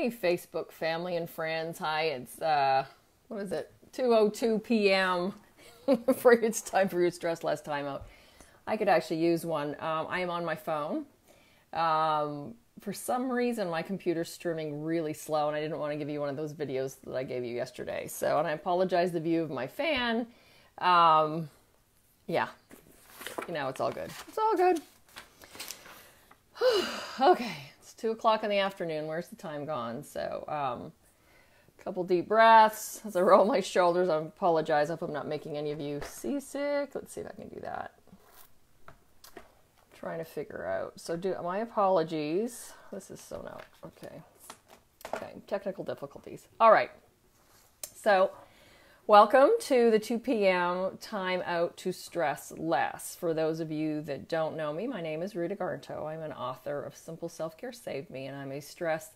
Hey, Facebook family and friends. Hi, it's uh, what is it? 2:02 p.m. for it's time for your stress less time out. I could actually use one. Um, I am on my phone. Um, for some reason, my computer's streaming really slow, and I didn't want to give you one of those videos that I gave you yesterday. So, and I apologize the view of my fan. Um, yeah, you know, it's all good. It's all good. okay, two o'clock in the afternoon. Where's the time gone? So, um, a couple deep breaths as I roll my shoulders. I apologize. I hope I'm not making any of you seasick. Let's see if I can do that. trying to figure out. So, do my apologies. This is so no. Okay. Okay, technical difficulties. All right. So, Welcome to the 2 p.m. time out to stress less. For those of you that don't know me, my name is Rita Garnto. I'm an author of Simple Self Care Saved Me, and I'm a stress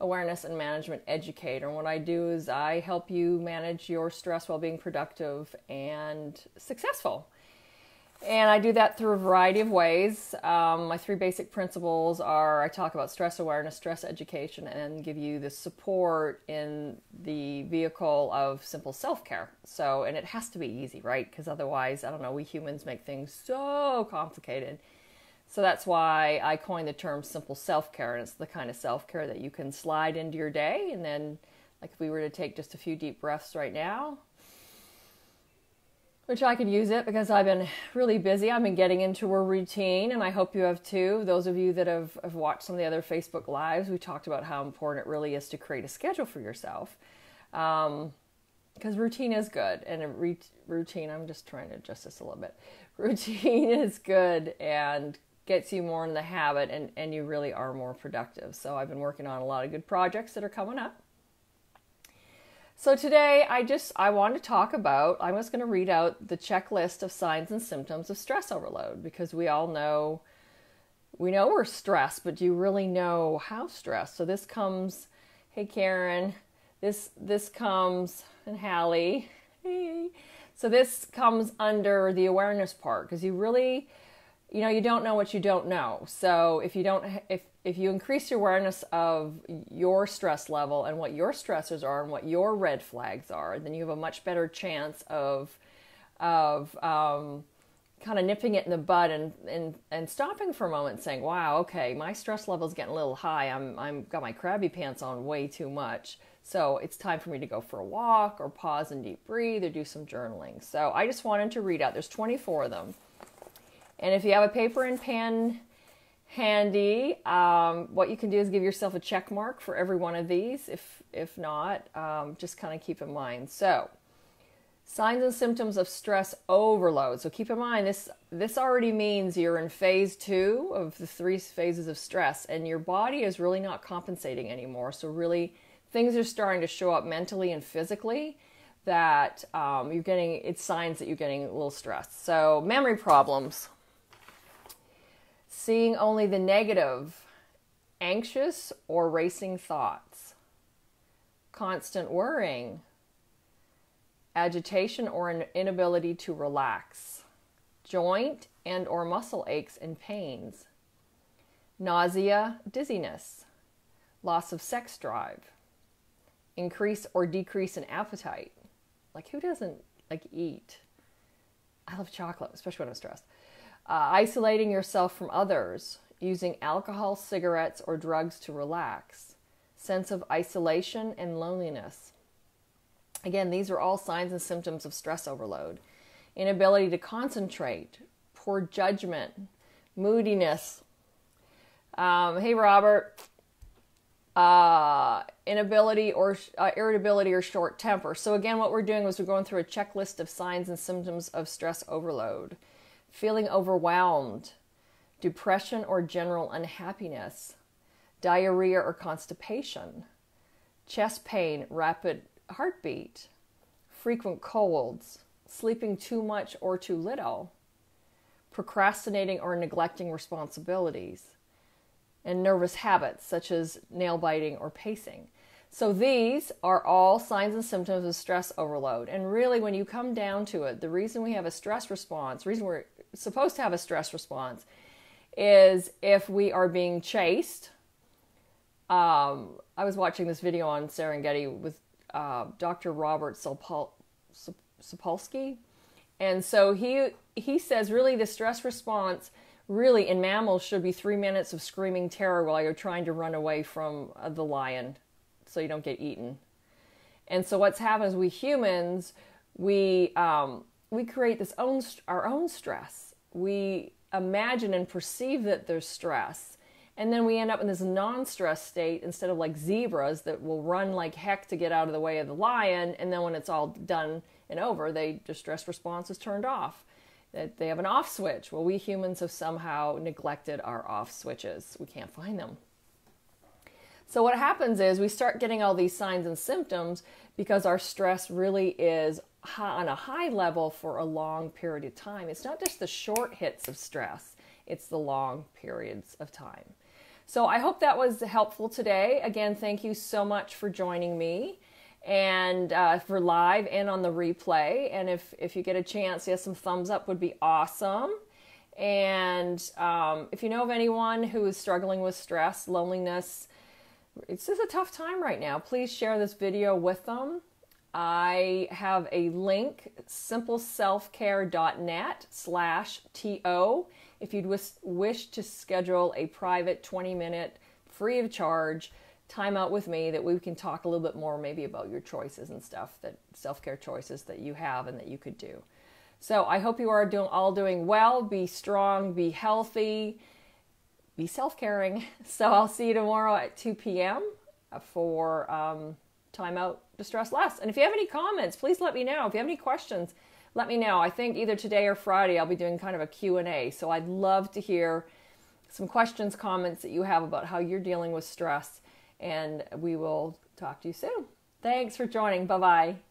awareness and management educator. And what I do is I help you manage your stress while being productive and successful. And I do that through a variety of ways. Um, my three basic principles are I talk about stress awareness, stress education, and give you the support in the vehicle of simple self care. So, and it has to be easy, right? Because otherwise, I don't know, we humans make things so complicated. So that's why I coined the term simple self care. And it's the kind of self care that you can slide into your day. And then, like if we were to take just a few deep breaths right now, which I could use it because I've been really busy. I've been getting into a routine, and I hope you have too. Those of you that have, have watched some of the other Facebook Lives, we talked about how important it really is to create a schedule for yourself. Um, because routine is good, and a re- routine, I'm just trying to adjust this a little bit. Routine is good and gets you more in the habit, and, and you really are more productive. So I've been working on a lot of good projects that are coming up so today I just I want to talk about I'm just going to read out the checklist of signs and symptoms of stress overload because we all know we know we're stressed, but do you really know how stressed? So this comes hey Karen, this this comes and Hallie. Hey. So this comes under the awareness part because you really you know you don't know what you don't know. So if you don't if if you increase your awareness of your stress level and what your stressors are and what your red flags are, then you have a much better chance of of um, kind of nipping it in the bud and, and and stopping for a moment saying, "Wow, okay, my stress level is getting a little high. I'm I'm got my crabby pants on way too much. So it's time for me to go for a walk or pause and deep breathe or do some journaling." So I just wanted to read out. There's 24 of them, and if you have a paper and pen handy. Um, what you can do is give yourself a check mark for every one of these. If if not, um, just kind of keep in mind. So, signs and symptoms of stress overload. So keep in mind this this already means you're in phase two of the three phases of stress, and your body is really not compensating anymore. So really, things are starting to show up mentally and physically that um, you're getting. It's signs that you're getting a little stressed. So memory problems seeing only the negative, anxious or racing thoughts, constant worrying, agitation or an inability to relax, joint and or muscle aches and pains, nausea, dizziness, loss of sex drive, increase or decrease in appetite. Like who doesn't like eat? I love chocolate, especially when I'm stressed uh, isolating yourself from others, using alcohol, cigarettes, or drugs to relax, sense of isolation and loneliness. Again, these are all signs and symptoms of stress overload. Inability to concentrate, poor judgment, moodiness. Um, hey, Robert. Uh, inability or uh, irritability or short temper. So, again, what we're doing is we're going through a checklist of signs and symptoms of stress overload feeling overwhelmed, depression or general unhappiness, diarrhea or constipation, chest pain, rapid heartbeat, frequent colds, sleeping too much or too little, procrastinating or neglecting responsibilities, and nervous habits such as nail biting or pacing. So these are all signs and symptoms of stress overload. And really, when you come down to it, the reason we have a stress response, the reason we're supposed to have a stress response is if we are being chased, um, I was watching this video on Serengeti with uh, Dr. Robert Sapol- Sapolsky, and so he he says really the stress response really in mammals should be three minutes of screaming terror while you're trying to run away from uh, the lion, so you don't get eaten. And so what's happened is we humans we um, we create this own our own stress. We imagine and perceive that there's stress and then we end up in this non stress state instead of like zebras that will run like heck to get out of the way of the lion. And then when it's all done and over, they the stress response is turned off. That they have an off switch. Well, we humans have somehow neglected our off switches. We can't find them. So what happens is we start getting all these signs and symptoms because our stress really is on a high level for a long period of time. It's not just the short hits of stress, it's the long periods of time. So I hope that was helpful today. Again, thank you so much for joining me and uh, for live and on the replay. And if, if you get a chance, yes, some thumbs up would be awesome. And um, if you know of anyone who is struggling with stress, loneliness, it's just a tough time right now. Please share this video with them. I have a link, simpleselfcare.net slash TO if you'd wish, wish to schedule a private 20 minute, free of charge time out with me that we can talk a little bit more maybe about your choices and stuff that self-care choices that you have and that you could do. So I hope you are doing all doing well, be strong, be healthy, be self-caring. So I'll see you tomorrow at 2 p.m. for um, time out distress less. And if you have any comments, please let me know. If you have any questions, let me know. I think either today or Friday I'll be doing kind of a Q&A. So I'd love to hear some questions, comments that you have about how you're dealing with stress and we will talk to you soon. Thanks for joining. Bye-bye.